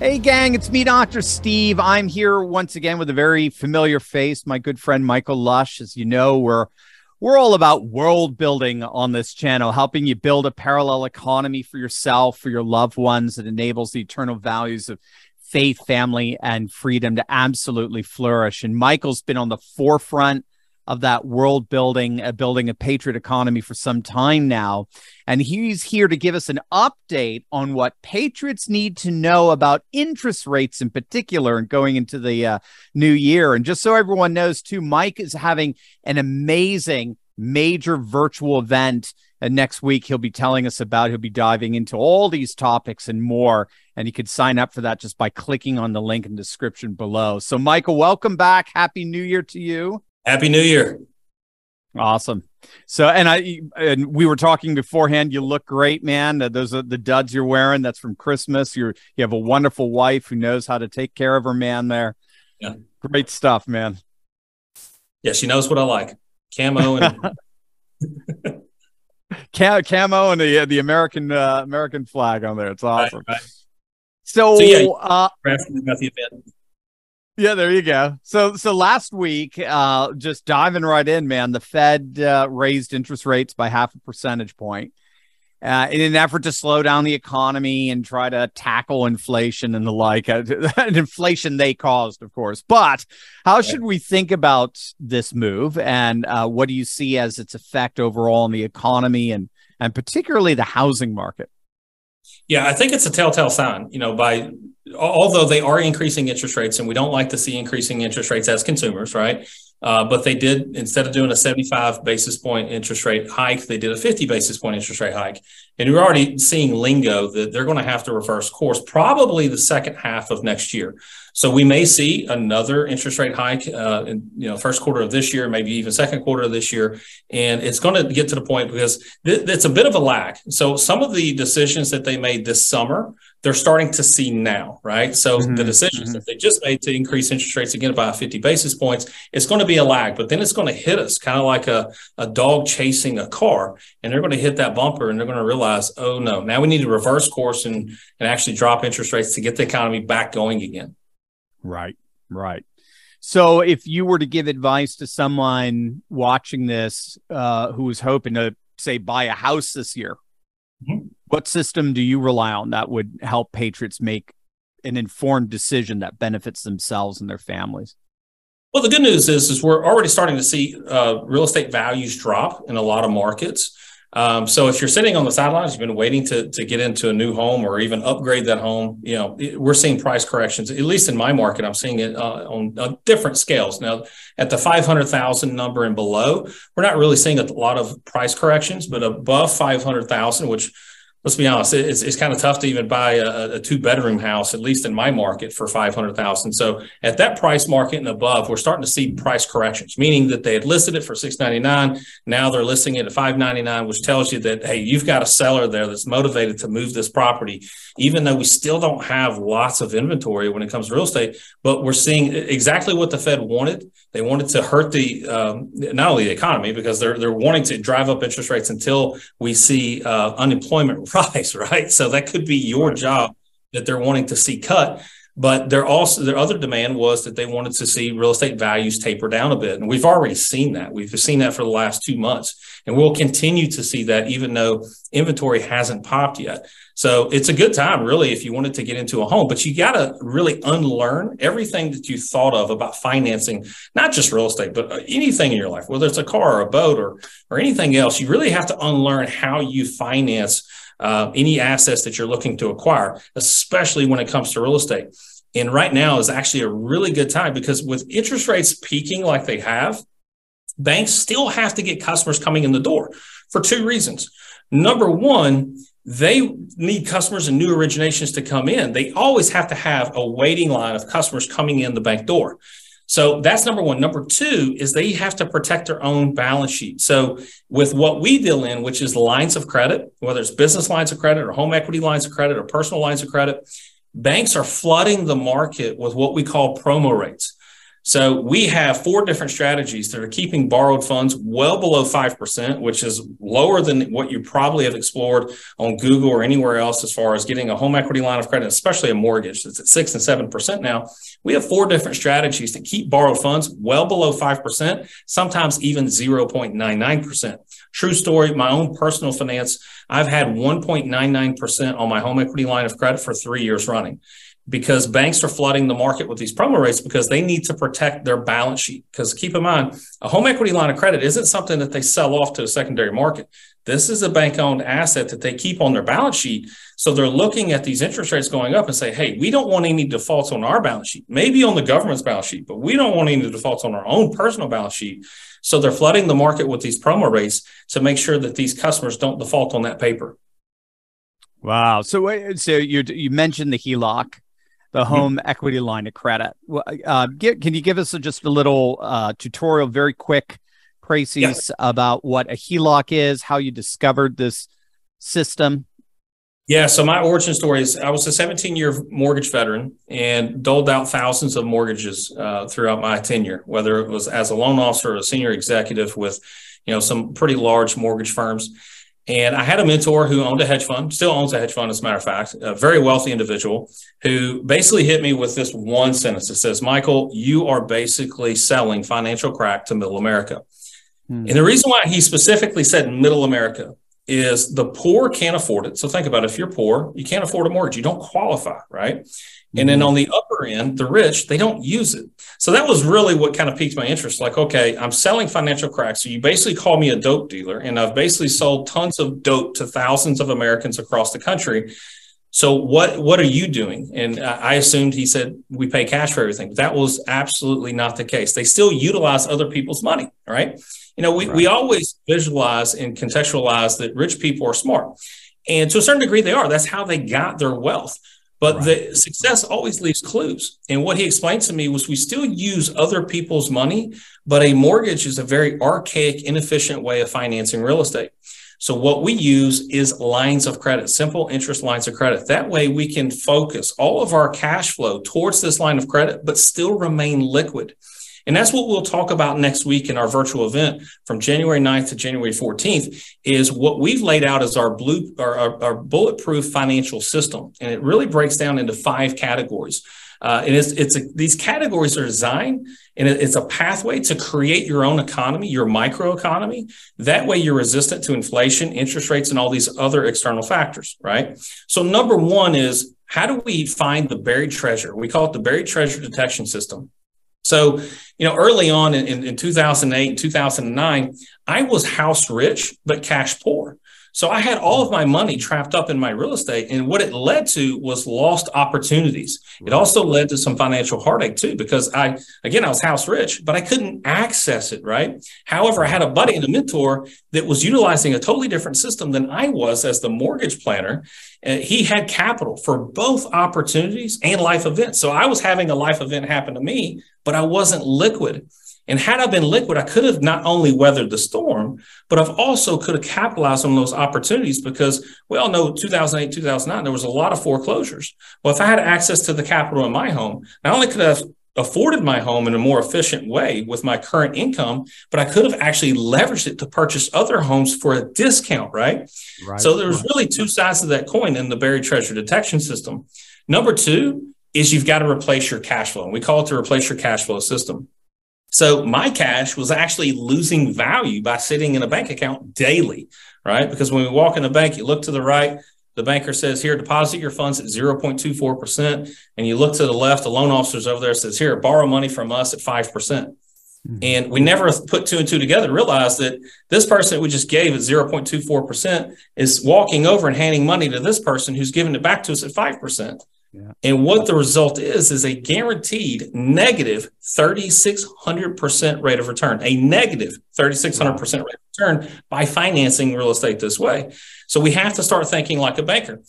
Hey, gang, it's me, Dr. Steve. I'm here once again with a very familiar face, my good friend Michael Lush. As you know, we're we're all about world building on this channel, helping you build a parallel economy for yourself, for your loved ones that enables the eternal values of faith, family, and freedom to absolutely flourish. And Michael's been on the forefront of that world building, uh, building a patriot economy for some time now. And he's here to give us an update on what patriots need to know about interest rates in particular and going into the uh, new year. And just so everyone knows, too, Mike is having an amazing major virtual event. And next week, he'll be telling us about, he'll be diving into all these topics and more. And you could sign up for that just by clicking on the link in the description below. So, Michael, welcome back. Happy New Year to you. Happy New Year. Awesome. So, and I, and we were talking beforehand. You look great, man. Uh, those are the duds you're wearing. That's from Christmas. You're, you have a wonderful wife who knows how to take care of her man there. Yeah. Great stuff, man. Yeah. She knows what I like. Camo and camo and the, the American, uh, American flag on there. It's awesome. Right, right. So, so, yeah, uh, about the event. Yeah, there you go. So, so last week, uh, just diving right in, man, the Fed uh, raised interest rates by half a percentage point, uh, in an effort to slow down the economy and try to tackle inflation and the like. Uh, inflation they caused, of course. But how should we think about this move, and uh, what do you see as its effect overall on the economy and and particularly the housing market? Yeah, I think it's a telltale sign. You know, by although they are increasing interest rates, and we don't like to see increasing interest rates as consumers, right? Uh, but they did instead of doing a 75 basis point interest rate hike, they did a 50 basis point interest rate hike. And we're already seeing lingo that they're going to have to reverse course probably the second half of next year. So we may see another interest rate hike uh, in you know first quarter of this year, maybe even second quarter of this year, and it's going to get to the point because th- it's a bit of a lag. So some of the decisions that they made this summer, they're starting to see now, right? So mm-hmm. the decisions mm-hmm. that they just made to increase interest rates again by 50 basis points, it's going to be a lag, but then it's going to hit us kind of like a, a dog chasing a car, and they're going to hit that bumper and they're going to realize, oh no, now we need to reverse course and and actually drop interest rates to get the economy back going again. Right, right. So, if you were to give advice to someone watching this uh, who was hoping to, say, buy a house this year, mm-hmm. what system do you rely on that would help patriots make an informed decision that benefits themselves and their families? Well, the good news is, is we're already starting to see uh, real estate values drop in a lot of markets. Um, so if you're sitting on the sidelines, you've been waiting to to get into a new home or even upgrade that home. You know, we're seeing price corrections. At least in my market, I'm seeing it uh, on, on, different scales. Now, at the 500,000 number and below, we're not really seeing a lot of price corrections, but above 500,000, which let's be honest, it's, it's kind of tough to even buy a, a two bedroom house, at least in my market, for 500,000. So at that price market and above, we're starting to see price corrections, meaning that they had listed it for 699. Now they're listing it at 599, which tells you that, hey, you've got a seller there that's motivated to move this property, even though we still don't have lots of inventory when it comes to real estate, but we're seeing exactly what the Fed wanted. They wanted to hurt the, um, not only the economy, because they're, they're wanting to drive up interest rates until we see uh, unemployment price, right? So that could be your job that they're wanting to see cut. But their also their other demand was that they wanted to see real estate values taper down a bit, and we've already seen that. We've seen that for the last two months, and we'll continue to see that even though inventory hasn't popped yet. So it's a good time, really, if you wanted to get into a home. But you got to really unlearn everything that you thought of about financing, not just real estate, but anything in your life, whether it's a car or a boat or or anything else. You really have to unlearn how you finance uh, any assets that you're looking to acquire, especially when it comes to real estate. And right now is actually a really good time because with interest rates peaking like they have, banks still have to get customers coming in the door for two reasons. Number one, they need customers and new originations to come in. They always have to have a waiting line of customers coming in the bank door. So that's number one. Number two is they have to protect their own balance sheet. So with what we deal in, which is lines of credit, whether it's business lines of credit or home equity lines of credit or personal lines of credit, banks are flooding the market with what we call promo rates. So we have four different strategies that are keeping borrowed funds well below 5%, which is lower than what you probably have explored on Google or anywhere else as far as getting a home equity line of credit, especially a mortgage that's at six and 7% now. We have four different strategies to keep borrowed funds well below 5%, sometimes even 0.99%. True story, my own personal finance, I've had 1.99% on my home equity line of credit for three years running because banks are flooding the market with these promo rates because they need to protect their balance sheet. Because keep in mind, a home equity line of credit isn't something that they sell off to a secondary market. This is a bank owned asset that they keep on their balance sheet. So they're looking at these interest rates going up and say, hey, we don't want any defaults on our balance sheet, maybe on the government's balance sheet, but we don't want any defaults on our own personal balance sheet. So they're flooding the market with these promo rates to make sure that these customers don't default on that paper. Wow. So, so you you mentioned the HELOC the home mm-hmm. equity line of credit. Uh, get, can you give us a, just a little uh, tutorial, very quick, crises yeah. about what a HELOC is, how you discovered this system? Yeah, so my origin story is I was a 17 year mortgage veteran and doled out thousands of mortgages uh, throughout my tenure, whether it was as a loan officer or a senior executive with, you know, some pretty large mortgage firms. And I had a mentor who owned a hedge fund, still owns a hedge fund, as a matter of fact, a very wealthy individual who basically hit me with this one sentence that says, Michael, you are basically selling financial crack to middle America. Hmm. And the reason why he specifically said middle America is the poor can't afford it. So think about it. if you're poor, you can't afford a mortgage, you don't qualify, right? And then mm-hmm. on the upper end, the rich, they don't use it. So that was really what kind of piqued my interest. Like, okay, I'm selling financial cracks. So you basically call me a dope dealer, and I've basically sold tons of dope to thousands of Americans across the country. So what what are you doing? And I assumed he said we pay cash for everything. But that was absolutely not the case. They still utilize other people's money, right? You know, we, right. we always visualize and contextualize that rich people are smart. And to a certain degree, they are. That's how they got their wealth. But right. the success always leaves clues. And what he explained to me was we still use other people's money, but a mortgage is a very archaic, inefficient way of financing real estate. So what we use is lines of credit, simple interest lines of credit. That way we can focus all of our cash flow towards this line of credit, but still remain liquid. And that's what we'll talk about next week in our virtual event from January 9th to January 14th is what we've laid out as our blue our, our, our bulletproof financial system. And it really breaks down into five categories. Uh, and it's, it's a, these categories are designed and it's a pathway to create your own economy, your micro economy. That way you're resistant to inflation, interest rates, and all these other external factors, right? So number one is how do we find the buried treasure? We call it the buried treasure detection system. So, you know, early on in, in, in 2008 and 2009, I was house rich, but cash poor. So I had all of my money trapped up in my real estate. And what it led to was lost opportunities. It also led to some financial heartache too, because I, again, I was house rich, but I couldn't access it. Right. However, I had a buddy and a mentor that was utilizing a totally different system than I was as the mortgage planner. Uh, he had capital for both opportunities and life events. So I was having a life event happen to me, but I wasn't liquid. And had I been liquid, I could have not only weathered the storm, but I've also could have capitalized on those opportunities because we all know 2008, 2009, there was a lot of foreclosures. Well, if I had access to the capital in my home, not only could I have afforded my home in a more efficient way with my current income, but I could have actually leveraged it to purchase other homes for a discount, right? right so there's right. really two sides of that coin in the buried treasure detection system. Number two is you've got to replace your cash flow. And we call it the replace your cash flow system. So my cash was actually losing value by sitting in a bank account daily, right? Because when we walk in the bank, you look to the right, the banker says, here, deposit your funds at 0.24%. And you look to the left, the loan officer's over there says, here, borrow money from us at 5%. percent mm hmm And we never put two and two together, realize that this person that we just gave at 0.24% is walking over and handing money to this person who's giving it back to us at 5%. Yeah. And what the result is, is a guaranteed negative 3,600% rate of return, a negative 3,600% rate of return by financing real estate this way. So we have to start thinking like a banker.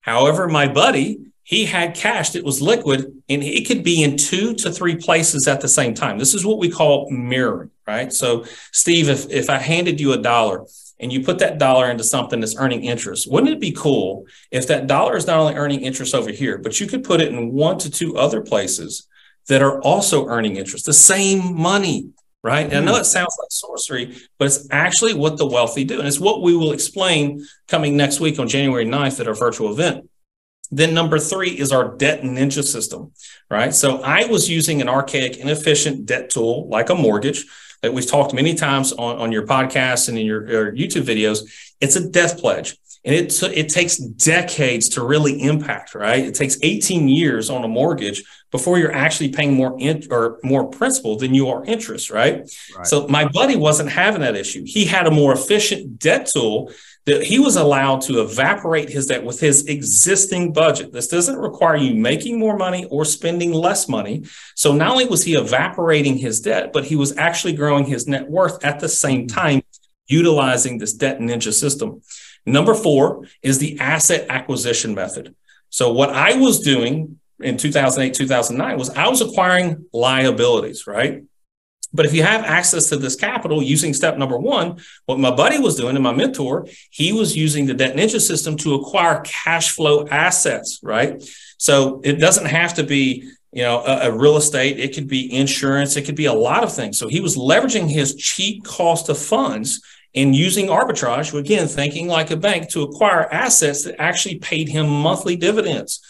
However, my buddy, he had cash that was liquid and it could be in two to three places at the same time. This is what we call mirroring, right? So, Steve, if, if I handed you a dollar, and you put that dollar into something that's earning interest, wouldn't it be cool if that dollar is not only earning interest over here, but you could put it in one to two other places that are also earning interest, the same money, right? And I know hmm. it sounds like sorcery, but it's actually what the wealthy do. And it's what we will explain coming next week on January 9th at our virtual event. Then number three is our debt ninja system, right? So I was using an archaic, inefficient debt tool like a mortgage that we've talked many times on, on your podcast and in your, your YouTube videos. It's a death pledge. And it, it takes decades to really impact, right? It takes 18 years on a mortgage before you're actually paying more in, or more principal than you are interest, right? right? So my buddy wasn't having that issue. He had a more efficient debt tool that he was allowed to evaporate his debt with his existing budget. This doesn't require you making more money or spending less money. So not only was he evaporating his debt, but he was actually growing his net worth at the same mm. time, utilizing this debt ninja system. Number four is the asset acquisition method. So what I was doing in 2008, 2009 was I was acquiring liabilities, right? But if you have access to this capital using step number one, what my buddy was doing and my mentor, he was using the debt ninja system to acquire cash flow assets, right? So it doesn't have to be, you know, a, a real estate. It could be insurance. It could be a lot of things. So he was leveraging his cheap cost of funds and using arbitrage, again, thinking like a bank to acquire assets that actually paid him monthly dividends.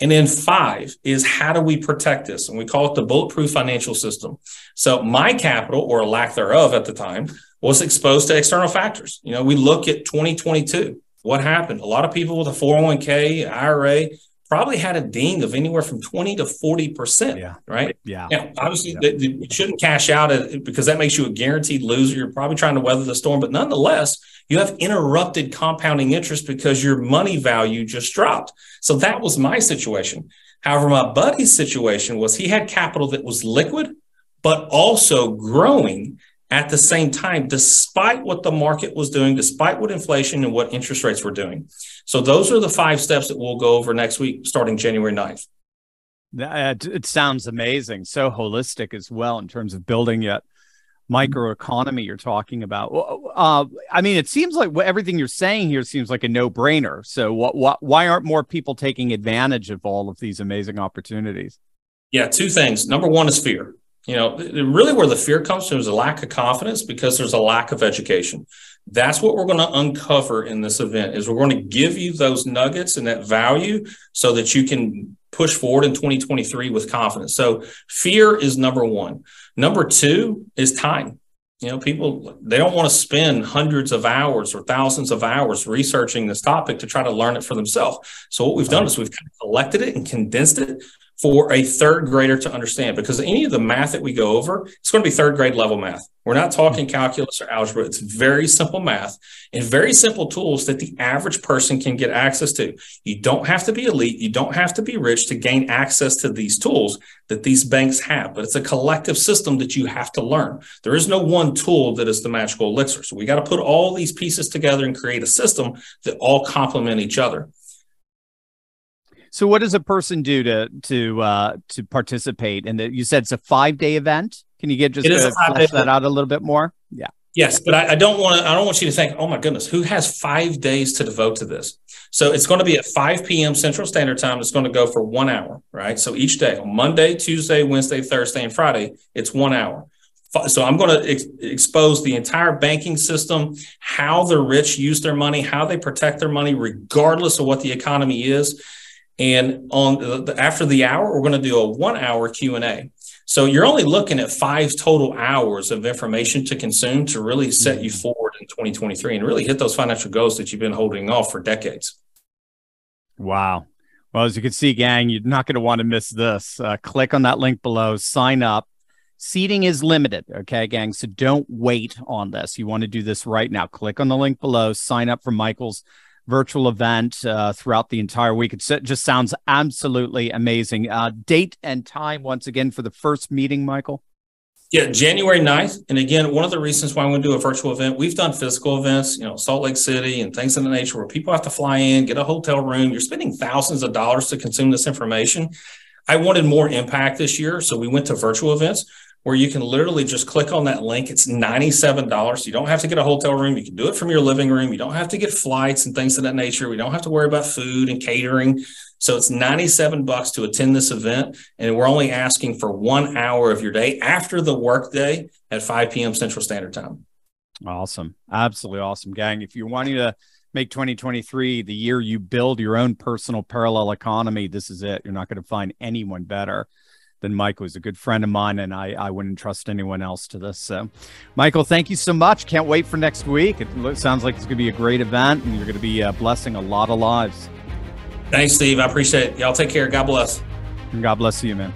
And then five is how do we protect this? And we call it the bulletproof financial system. So my capital or lack thereof at the time was exposed to external factors. You know, we look at 2022. What happened? A lot of people with a 401k, IRA, probably had a ding of anywhere from 20 to 40%. Yeah. Right. Yeah. Now, obviously, yeah. you shouldn't cash out because that makes you a guaranteed loser. You're probably trying to weather the storm, but nonetheless, you have interrupted compounding interest because your money value just dropped. So that was my situation. However, my buddy's situation was he had capital that was liquid, but also growing at the same time, despite what the market was doing, despite what inflation and what interest rates were doing. So those are the five steps that we'll go over next week, starting January 9th. That, it sounds amazing. So holistic as well in terms of building it microeconomy you're talking about. Uh, I mean, it seems like everything you're saying here seems like a no brainer. So, what, what, why aren't more people taking advantage of all of these amazing opportunities? Yeah, two things. Number one is fear. You know, really where the fear comes from is a lack of confidence because there's a lack of education. That's what we're going to uncover in this event is we're going to give you those nuggets and that value so that you can push forward in 2023 with confidence. So fear is number one. Number two is time. You know, people they don't want to spend hundreds of hours or thousands of hours researching this topic to try to learn it for themselves. So what we've done is we've kind of collected it and condensed it for a third grader to understand because any of the math that we go over, it's going to be third grade level math. We're not talking calculus or algebra. It's very simple math and very simple tools that the average person can get access to. You don't have to be elite. You don't have to be rich to gain access to these tools that these banks have, but it's a collective system that you have to learn. There is no one tool that is the magical elixir. So we got to put all these pieces together and create a system that all complement each other. So, what does a person do to to uh, to participate? And you said it's a five day event. Can you get just uh, flesh that out a little bit more? Yeah. Yes, but I, I don't want to. I don't want you to think, oh my goodness, who has five days to devote to this? So it's going to be at 5 p.m. Central Standard Time. It's going to go for one hour, right? So each day on Monday, Tuesday, Wednesday, Thursday, and Friday, it's one hour. So I'm going to ex- expose the entire banking system, how the rich use their money, how they protect their money, regardless of what the economy is. And on the, after the hour, we're going to do a one hour Q and A. So you're only looking at five total hours of information to consume to really set you mm-hmm. forward in 2023 and really hit those financial goals that you've been holding off for decades. Wow. Well, as you can see, gang, you're not going to want to miss this. Uh, click on that link below, sign up. Seating is limited. Okay, gang. So don't wait on this. You want to do this right now. Click on the link below, sign up for Michael's virtual event uh, throughout the entire week. It just sounds absolutely amazing. Uh, date and time once again for the first meeting, Michael. Yeah, January 9th. And again, one of the reasons why to do a virtual event, we've done physical events, you know, Salt Lake City and things of the nature where people have to fly in, get a hotel room. You're spending thousands of dollars to consume this information. I wanted more impact this year. So we went to virtual events where you can literally just click on that link. It's $97. You don't have to get a hotel room. You can do it from your living room. You don't have to get flights and things of that nature. We don't have to worry about food and catering. So it's 97 bucks to attend this event. And we're only asking for one hour of your day after the workday at 5 p.m. Central Standard Time. Awesome. Absolutely awesome, gang. If you're wanting to make 2023 the year you build your own personal parallel economy, this is it. You're not going to find anyone better than Michael. He's a good friend of mine, and I, I wouldn't trust anyone else to this. So, Michael, thank you so much. Can't wait for next week. It sounds like it's going to be a great event, and you're going to be uh, blessing a lot of lives. Thanks, Steve. I appreciate it. Y'all take care. God bless. And God bless you, man.